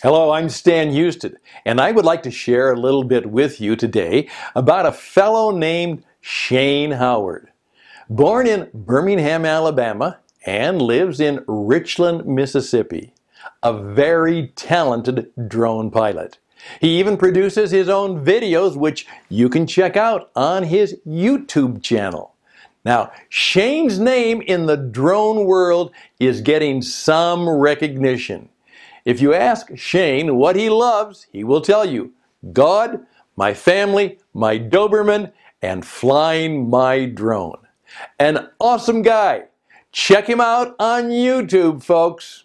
Hello, I'm Stan Houston, and I would like to share a little bit with you today about a fellow named Shane Howard. Born in Birmingham, Alabama, and lives in Richland, Mississippi. A very talented drone pilot. He even produces his own videos, which you can check out on his YouTube channel. Now, Shane's name in the drone world is getting some recognition. If you ask Shane what he loves, he will tell you God, my family, my Doberman, and flying my drone. An awesome guy. Check him out on YouTube, folks.